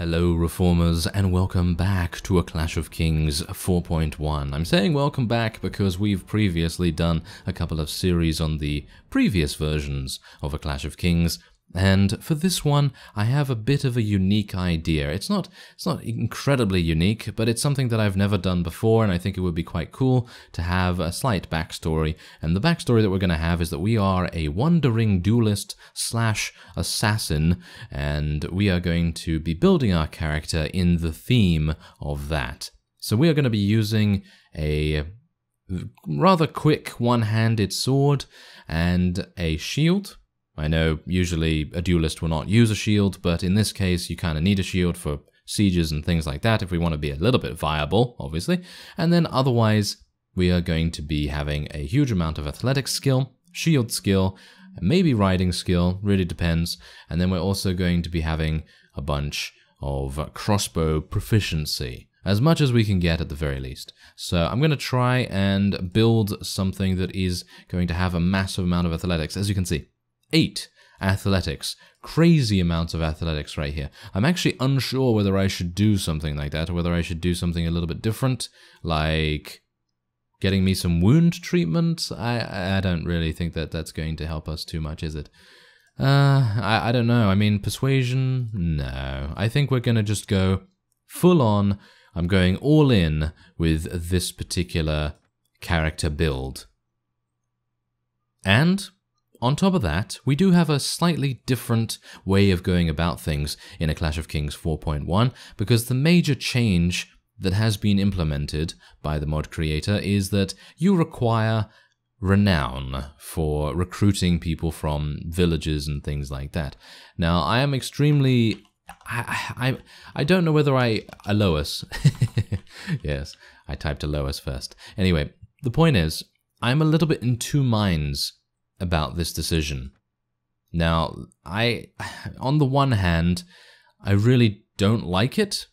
Hello, Reformers, and welcome back to A Clash of Kings 4.1. I'm saying welcome back because we've previously done a couple of series on the previous versions of A Clash of Kings, and for this one, I have a bit of a unique idea. It's not it's not incredibly unique, but it's something that I've never done before, and I think it would be quite cool to have a slight backstory. And the backstory that we're going to have is that we are a wandering duelist slash assassin, and we are going to be building our character in the theme of that. So we are going to be using a rather quick one-handed sword and a shield I know usually a duelist will not use a shield, but in this case you kind of need a shield for sieges and things like that if we want to be a little bit viable, obviously. And then otherwise, we are going to be having a huge amount of athletic skill, shield skill, maybe riding skill, really depends. And then we're also going to be having a bunch of crossbow proficiency as much as we can get at the very least. So I'm going to try and build something that is going to have a massive amount of athletics, as you can see. Eight athletics. Crazy amounts of athletics right here. I'm actually unsure whether I should do something like that or whether I should do something a little bit different, like getting me some wound treatment. I I don't really think that that's going to help us too much, is it? Uh, I, I don't know. I mean, persuasion? No. I think we're going to just go full on. I'm going all in with this particular character build. And on top of that, we do have a slightly different way of going about things in A Clash of Kings 4.1 because the major change that has been implemented by the mod creator is that you require renown for recruiting people from villages and things like that. Now, I am extremely I, I, I don't know whether I, Alois. yes, I typed Alois first. Anyway, the point is, I'm a little bit in two minds about this decision. Now, I, on the one hand, I really don't like it.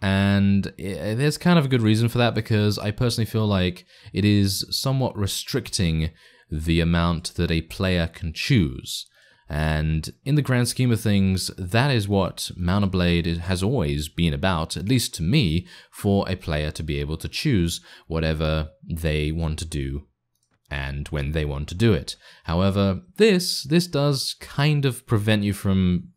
And there's kind of a good reason for that because I personally feel like it is somewhat restricting the amount that a player can choose. And in the grand scheme of things, that is what Mount and Blade has always been about, at least to me, for a player to be able to choose whatever they want to do and when they want to do it. However, this this does kind of prevent you from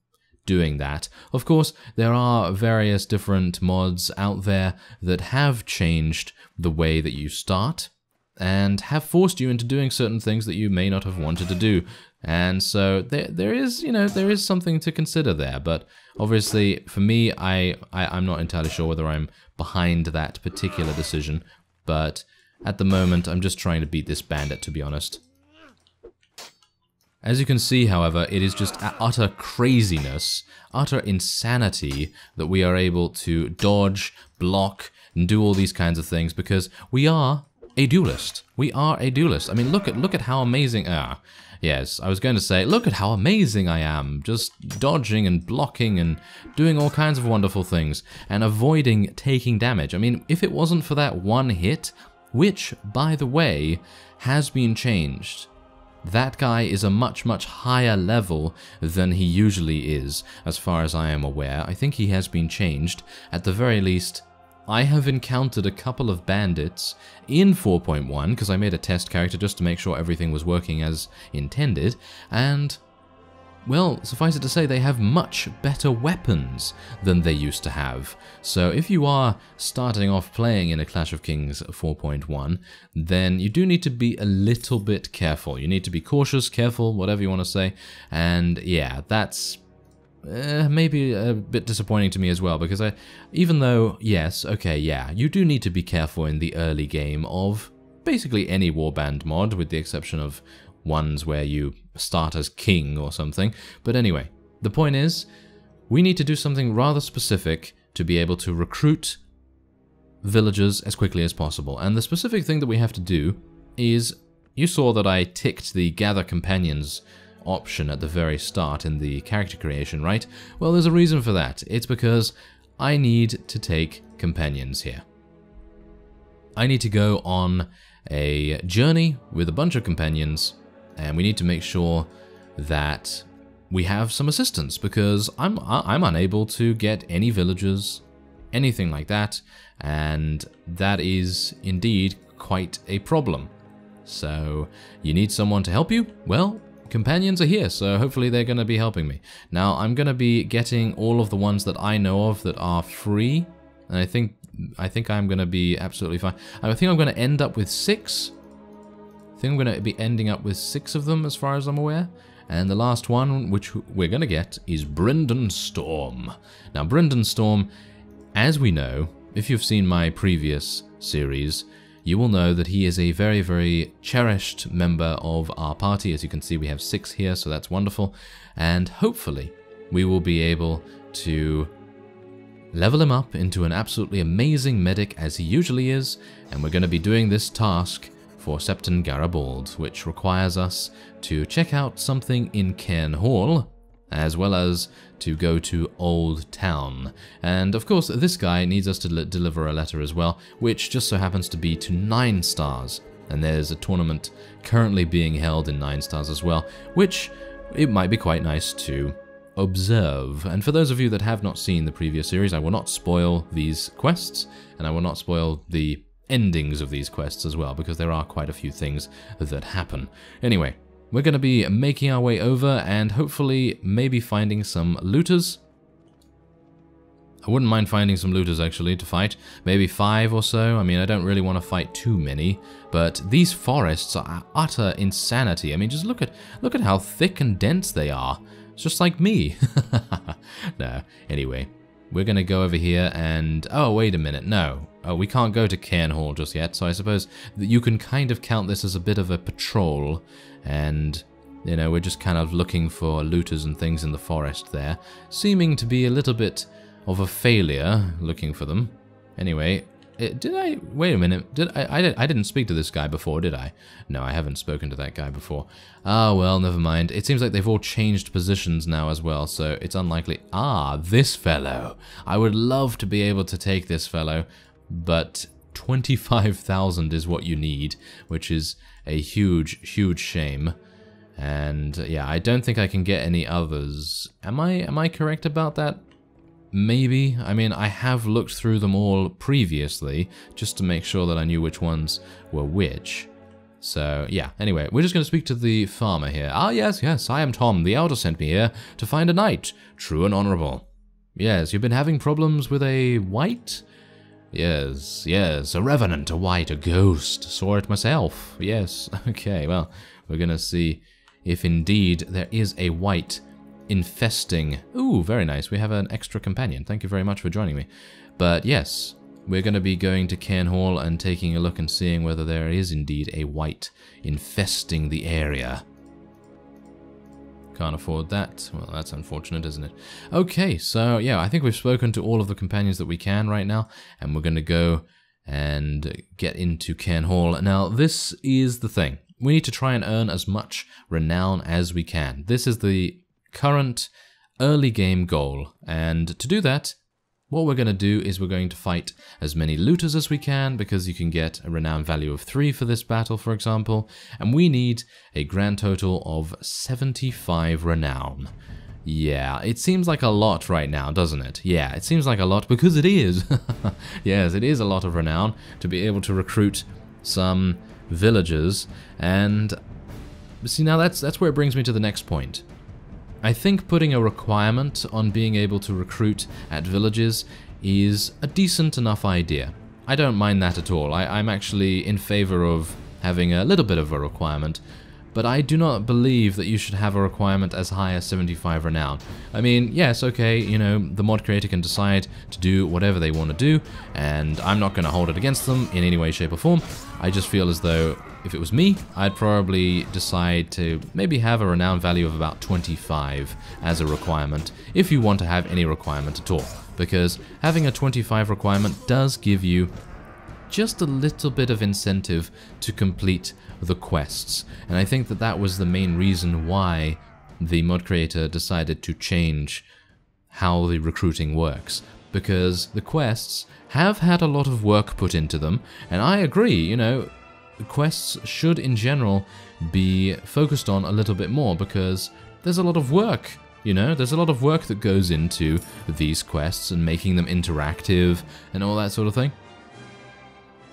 doing that. Of course, there are various different mods out there that have changed the way that you start and have forced you into doing certain things that you may not have wanted to do. And so there, there is, you know, there is something to consider there. But obviously, for me, I, I, I'm not entirely sure whether I'm behind that particular decision. But at the moment, I'm just trying to beat this bandit, to be honest. As you can see, however, it is just utter craziness, utter insanity that we are able to dodge, block, and do all these kinds of things because we are a duelist. We are a duelist. I mean, look at look at how amazing. Ah, yes, I was going to say, look at how amazing I am, just dodging and blocking and doing all kinds of wonderful things and avoiding taking damage. I mean, if it wasn't for that one hit, which, by the way, has been changed. That guy is a much, much higher level than he usually is, as far as I am aware. I think he has been changed. At the very least, I have encountered a couple of bandits in 4.1, because I made a test character just to make sure everything was working as intended, and well, suffice it to say, they have much better weapons than they used to have. So if you are starting off playing in a Clash of Kings 4.1, then you do need to be a little bit careful. You need to be cautious, careful, whatever you want to say. And yeah, that's uh, maybe a bit disappointing to me as well because I, even though yes, okay, yeah, you do need to be careful in the early game of basically any warband mod, with the exception of ones where you start as king or something. But anyway, the point is, we need to do something rather specific to be able to recruit villagers as quickly as possible. And the specific thing that we have to do is, you saw that I ticked the gather companions option at the very start in the character creation, right? Well, there's a reason for that. It's because I need to take companions here. I need to go on a journey with a bunch of companions and we need to make sure that we have some assistance because I'm I'm unable to get any villagers, anything like that, and that is indeed quite a problem. So you need someone to help you? Well, companions are here, so hopefully they're going to be helping me. Now I'm going to be getting all of the ones that I know of that are free, and I think I think I'm going to be absolutely fine. I think I'm going to end up with six. Think I'm going to be ending up with six of them as far as I'm aware. And the last one, which we're going to get, is Brynden Storm. Now, Brynden Storm, as we know, if you've seen my previous series, you will know that he is a very, very cherished member of our party. As you can see, we have six here, so that's wonderful. And hopefully, we will be able to level him up into an absolutely amazing medic as he usually is, and we're going to be doing this task for Septon Garibald, which requires us to check out something in Cairn Hall, as well as to go to Old Town. And of course, this guy needs us to deliver a letter as well, which just so happens to be to Ninestars. And there's a tournament currently being held in Ninestars as well, which it might be quite nice to observe. And for those of you that have not seen the previous series, I will not spoil these quests, and I will not spoil the endings of these quests as well, because there are quite a few things that happen. Anyway, we're going to be making our way over and hopefully maybe finding some looters. I wouldn't mind finding some looters actually to fight, maybe five or so. I mean, I don't really want to fight too many, but these forests are utter insanity. I mean, just look at look at how thick and dense they are. It's just like me. no, anyway, we're going to go over here and... Oh, wait a minute. No. Oh, we can't go to Cairn Hall just yet, so I suppose that you can kind of count this as a bit of a patrol. And, you know, we're just kind of looking for looters and things in the forest there. Seeming to be a little bit of a failure looking for them. Anyway, did I... Wait a minute. Did I, I, I didn't speak to this guy before, did I? No, I haven't spoken to that guy before. Ah, well, never mind. It seems like they've all changed positions now as well, so it's unlikely... Ah, this fellow. I would love to be able to take this fellow, but 25,000 is what you need, which is a huge, huge shame. And yeah, I don't think I can get any others. Am I am I correct about that? Maybe. I mean, I have looked through them all previously, just to make sure that I knew which ones were which. So, yeah, anyway, we're just going to speak to the farmer here. Ah, yes, yes, I am Tom. The elder sent me here to find a knight, true and honourable. Yes, you've been having problems with a wight? Yes, yes, a revenant, a wight, a ghost. Saw it myself. Yes, okay, well, we're going to see if indeed there is a wight infesting. Ooh, very nice. We have an extra companion. Thank you very much for joining me. But yes, we're going to be going to Cairn Hall and taking a look and seeing whether there is indeed a wight infesting the area. Can't afford that. Well, that's unfortunate, isn't it? Okay, so yeah, I think we've spoken to all of the companions that we can right now, and we're going to go and get into Cairn Hall. Now, this is the thing. We need to try and earn as much renown as we can. This is the current early game goal. And to do that, what we're going to do is we're going to fight as many looters as we can because you can get a renown value of 3 for this battle, for example. And we need a grand total of 75 renown. Yeah, it seems like a lot right now, doesn't it? Yeah, it seems like a lot because it is. yes, it is a lot of renown to be able to recruit some villagers. And see, now that's, that's where it brings me to the next point. I think putting a requirement on being able to recruit at villages is a decent enough idea. I don't mind that at all. I, am actually in favor of having a little bit of a requirement, but I do not believe that you should have a requirement as high as 75 renown. I mean, yes, okay, you know, the mod creator can decide to do whatever they want to do, and I'm not going to hold it against them in any way, shape, or form. I just feel as though if it was me, I'd probably decide to maybe have a renown value of about 25 as a requirement, if you want to have any requirement at all. Because having a 25 requirement does give you just a little bit of incentive to complete the quests. And I think that that was the main reason why the mod creator decided to change how the recruiting works. Because the quests have had a lot of work put into them, and I agree, you know, quests should in general be focused on a little bit more because there's a lot of work You know, there's a lot of work that goes into these quests and making them interactive and all that sort of thing.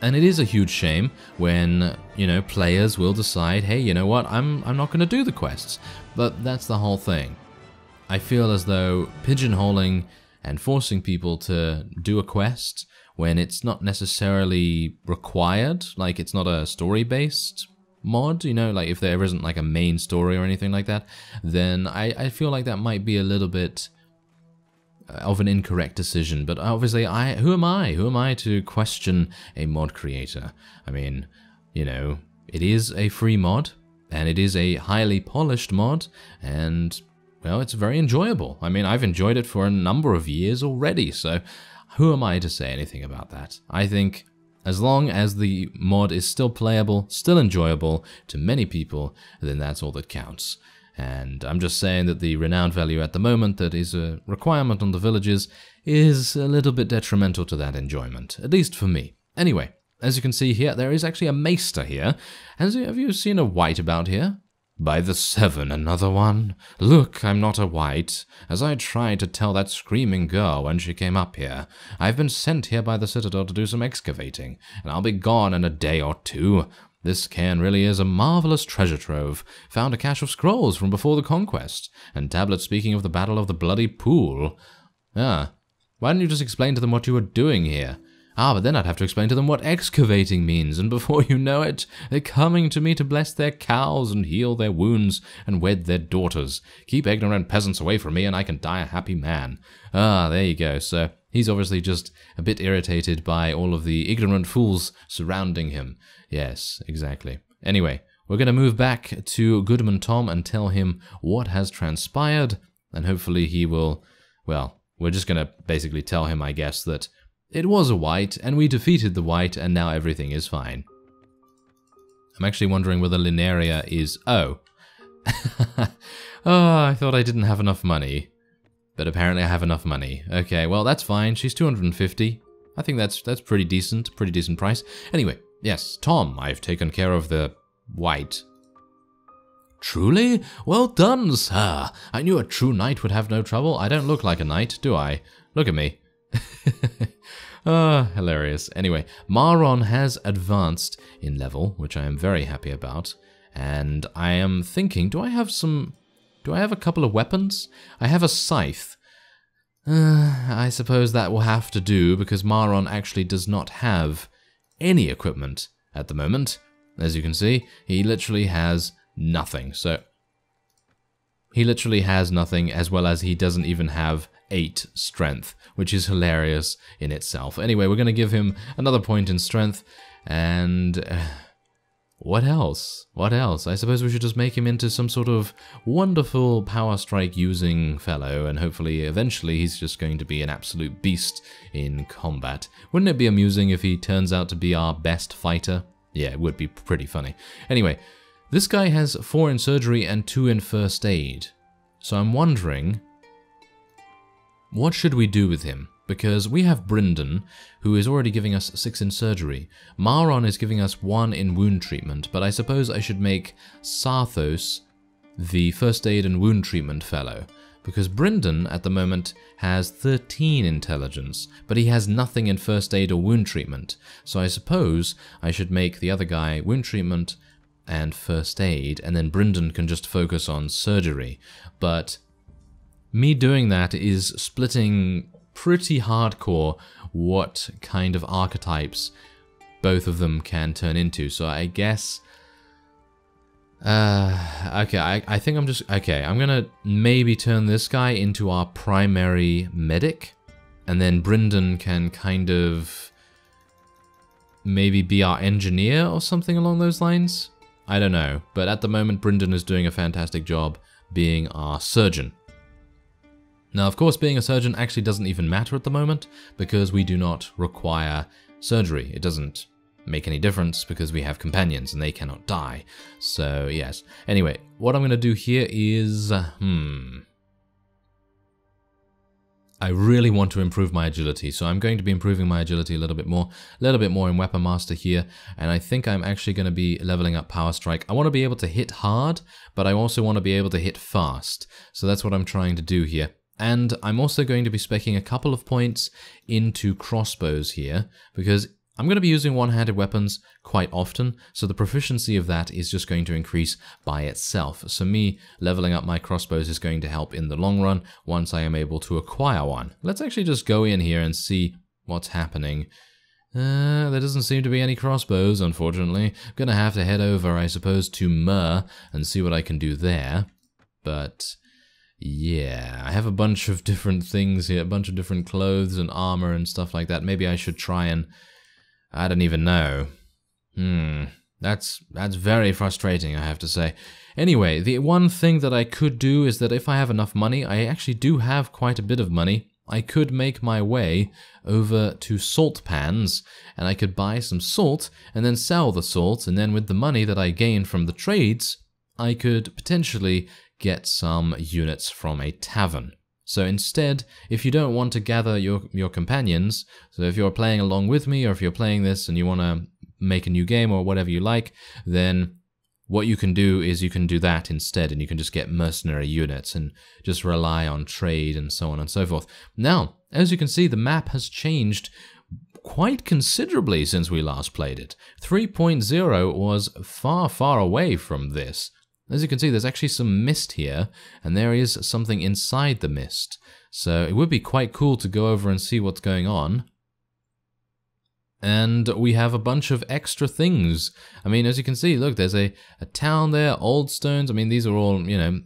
And it is a huge shame when, you know, players will decide, hey, you know what, I'm, I'm not going to do the quests. But that's the whole thing. I feel as though pigeonholing and forcing people to do a quest when it's not necessarily required, like it's not a story-based mod, you know, like if there isn't like a main story or anything like that, then I, I feel like that might be a little bit uh, of an incorrect decision. But obviously, I who am I? Who am I to question a mod creator? I mean, you know, it is a free mod, and it is a highly polished mod, and well, it's very enjoyable. I mean, I've enjoyed it for a number of years already, so who am I to say anything about that? I think as long as the mod is still playable, still enjoyable to many people, then that's all that counts. And I'm just saying that the renown value at the moment that is a requirement on the villages is a little bit detrimental to that enjoyment, at least for me. Anyway, as you can see here, there is actually a maester here. Has, have you seen a wight about here? By the seven, another one. Look, I'm not a wight. As I tried to tell that screaming girl when she came up here, I've been sent here by the Citadel to do some excavating, and I'll be gone in a day or two. This cairn really is a marvelous treasure trove. Found a cache of scrolls from before the conquest, and tablets speaking of the Battle of the Bloody Pool. Ah, why didn't you just explain to them what you were doing here? Ah, but then I'd have to explain to them what excavating means, and before you know it, they're coming to me to bless their cows and heal their wounds and wed their daughters. Keep ignorant peasants away from me, and I can die a happy man. Ah, there you go. So he's obviously just a bit irritated by all of the ignorant fools surrounding him. Yes, exactly. Anyway, we're going to move back to Goodman Tom and tell him what has transpired, and hopefully he will, well, we're just going to basically tell him, I guess, that it was a wight, and we defeated the wight, and now everything is fine. I'm actually wondering whether Linaria is... Oh. oh, I thought I didn't have enough money. But apparently I have enough money. Okay, well, that's fine. She's 250. I think that's that's pretty decent. Pretty decent price. Anyway, Yes, Tom, I've taken care of the wight. Truly? Well done, sir. I knew a true knight would have no trouble. I don't look like a knight, do I? Look at me. Ah, hilarious. Anyway, Maron has advanced in level, which I am very happy about. And I am thinking, do I have some... Do I have a couple of weapons? I have a scythe. Uh, I suppose that will have to do, because Maron actually does not have any equipment at the moment. As you can see, he literally has nothing. So he literally has nothing as well as he doesn't even have 8 strength, which is hilarious in itself. Anyway, we're going to give him another point in strength and... Uh, what else? What else? I suppose we should just make him into some sort of wonderful power strike using fellow, and hopefully eventually he's just going to be an absolute beast in combat. Wouldn't it be amusing if he turns out to be our best fighter? Yeah, it would be pretty funny. Anyway, this guy has 4 in surgery and 2 in first aid. So I'm wondering, what should we do with him? because we have Brynden, who is already giving us 6 in surgery. Maron is giving us 1 in wound treatment, but I suppose I should make Sarthos the first aid and wound treatment fellow, because Brynden at the moment has 13 intelligence, but he has nothing in first aid or wound treatment, so I suppose I should make the other guy wound treatment and first aid, and then Brynden can just focus on surgery. But me doing that is splitting pretty hardcore what kind of archetypes both of them can turn into. So I guess... Uh, okay, I, I think I'm just... Okay, I'm gonna maybe turn this guy into our primary medic. And then Brynden can kind of... Maybe be our engineer or something along those lines? I don't know. But at the moment, Brynden is doing a fantastic job being our surgeon. Now, of course, being a surgeon actually doesn't even matter at the moment because we do not require surgery. It doesn't make any difference because we have companions and they cannot die. So, yes. Anyway, what I'm going to do here is, uh, hmm... I really want to improve my agility, so I'm going to be improving my agility a little bit more, a little bit more in Weapon Master here, and I think I'm actually going to be leveling up Power Strike. I want to be able to hit hard, but I also want to be able to hit fast, so that's what I'm trying to do here. And I'm also going to be specking a couple of points into crossbows here, because I'm going to be using one-handed weapons quite often, so the proficiency of that is just going to increase by itself. So me leveling up my crossbows is going to help in the long run once I am able to acquire one. Let's actually just go in here and see what's happening. Uh, there doesn't seem to be any crossbows, unfortunately. I'm gonna have to head over, I suppose, to Mur and see what I can do there. But yeah, I have a bunch of different things here, a bunch of different clothes and armor and stuff like that. Maybe I should try and I don't even know. Hmm, that's that's very frustrating, I have to say. Anyway, the one thing that I could do is that if I have enough money, I actually do have quite a bit of money, I could make my way over to salt pans and I could buy some salt and then sell the salt and then with the money that I gain from the trades, I could potentially get some units from a tavern. So instead, if you don't want to gather your, your companions, so if you're playing along with me or if you're playing this and you want to make a new game or whatever you like, then what you can do is you can do that instead and you can just get mercenary units and just rely on trade and so on and so forth. Now, as you can see, the map has changed quite considerably since we last played it. 3.0 was far, far away from this. As you can see, there's actually some mist here, and there is something inside the mist. So it would be quite cool to go over and see what's going on. And we have a bunch of extra things. I mean, as you can see, look, there's a, a town there, old stones. I mean, these are all, you know,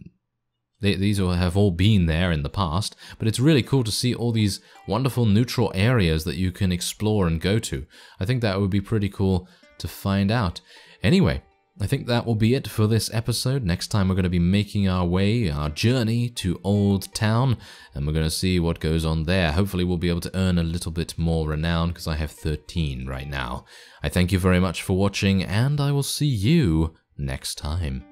they, these all have all been there in the past, but it's really cool to see all these wonderful neutral areas that you can explore and go to. I think that would be pretty cool to find out. Anyway, I think that will be it for this episode. Next time we're going to be making our way, our journey to Old Town, and we're going to see what goes on there. Hopefully we'll be able to earn a little bit more renown, because I have 13 right now. I thank you very much for watching, and I will see you next time.